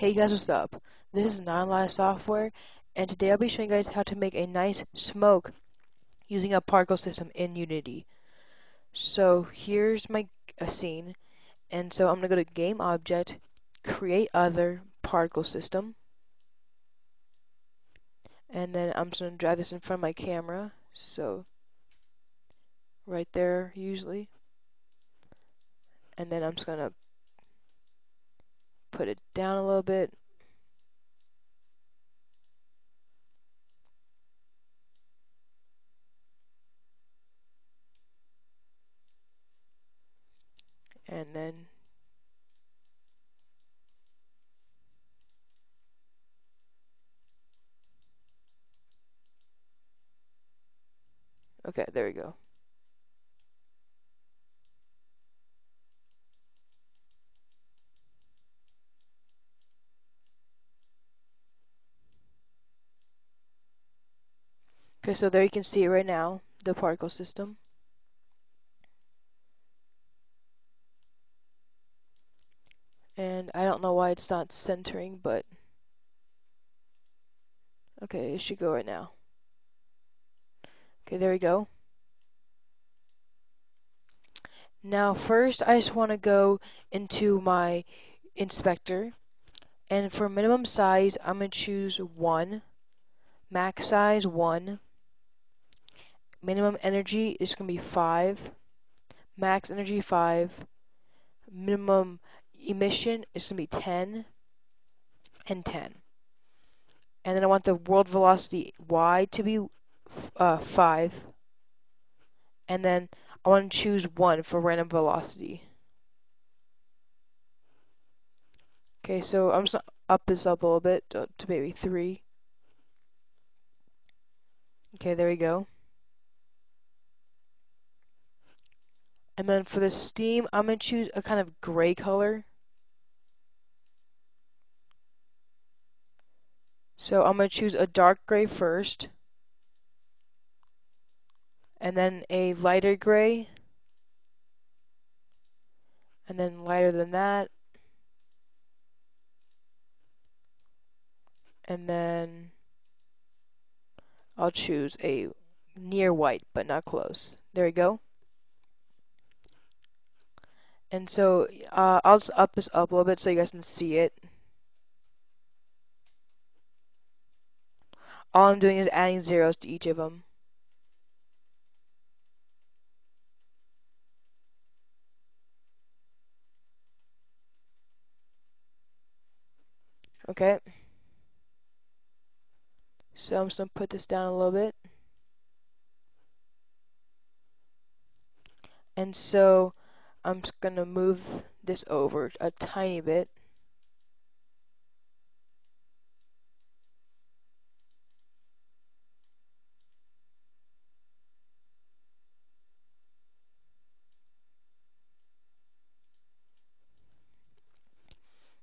Hey guys, what's up? This is Nine Software, and today I'll be showing you guys how to make a nice smoke using a particle system in Unity. So here's my uh, scene, and so I'm gonna go to Game Object, Create Other Particle System, and then I'm just gonna drag this in front of my camera. So right there, usually, and then I'm just gonna put it down a little bit. And then Okay, there we go. Okay, so there you can see it right now, the particle system. And I don't know why it's not centering, but okay, it should go right now. Okay, there we go. Now first I just want to go into my inspector and for minimum size I'm going to choose 1, max size 1, minimum energy is going to be 5, max energy 5, minimum emission is going to be 10, and 10. And then I want the world velocity y to be uh, 5, and then I want to choose 1 for random velocity. Okay, so I'm just going to up this up a little bit to, maybe 3. Okay, there we go. And then for the steam, I'm going to choose a kind of gray color. So I'm going to choose a dark gray first. And then a lighter gray. And then lighter than that. And then I'll choose a near white, but not close. There we go. And so uh, I'll just up this up a little bit so you guys can see it. All I'm doing is adding zeros to each of them. Okay. So I'm just going to put this down a little bit. And so I'm just going to move this over a tiny bit.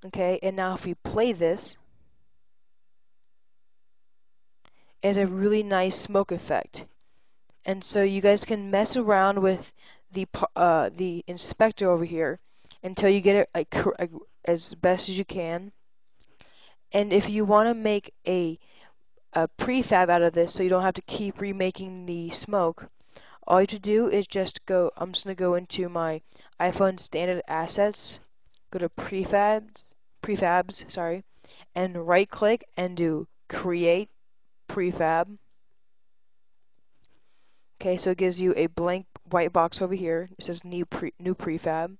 Okay, and now if we play this, is a really nice smoke effect. And so you guys can mess around with the uh, the inspector over here until you get it like, as best as you can. And if you want to make a a prefab out of this, so you don't have to keep remaking the smoke, all you have to do is just go. I'm just gonna go into my iPhone standard assets, go to prefabs, prefabs, sorry, and right click and do create prefab. Okay, so it gives you a blank white box over here. It says new pre new prefab.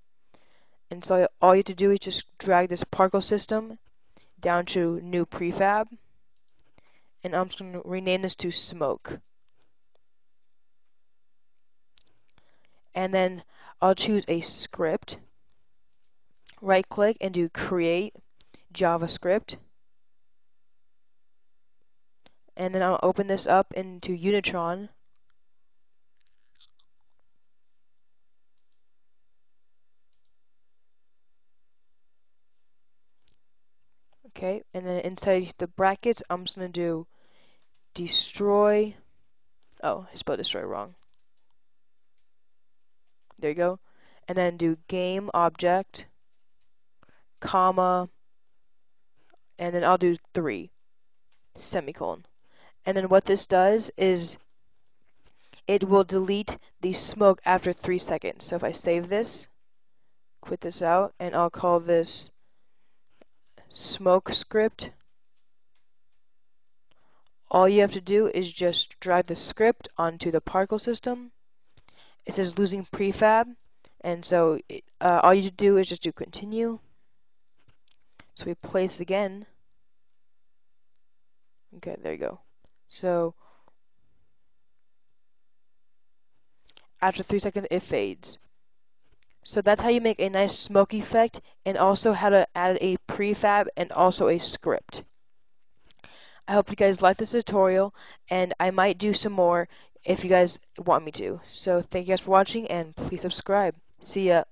And so all you have to do is just drag this particle system down to new prefab. And I'm just going to rename this to smoke. And then I'll choose a script. Right click and do create JavaScript. And then I'll open this up into Unitron. Okay, and then inside the brackets, I'm just going to do destroy. Oh, I spelled destroy wrong. There you go. And then do game object, comma, and then I'll do 3, semicolon. And then what this does is it will delete the smoke after 3 seconds. So if I save this, quit this out, and I'll call this smoke script. All you have to do is just drag the script onto the particle system. It says losing prefab, and so uh, all you do is just do continue. So we place again. Okay, there you go. So after three seconds, it fades. So that's how you make a nice smoke effect and also how to add a prefab and also a script. I hope you guys like this tutorial and I might do some more if you guys want me to. So thank you guys for watching and please subscribe. See ya.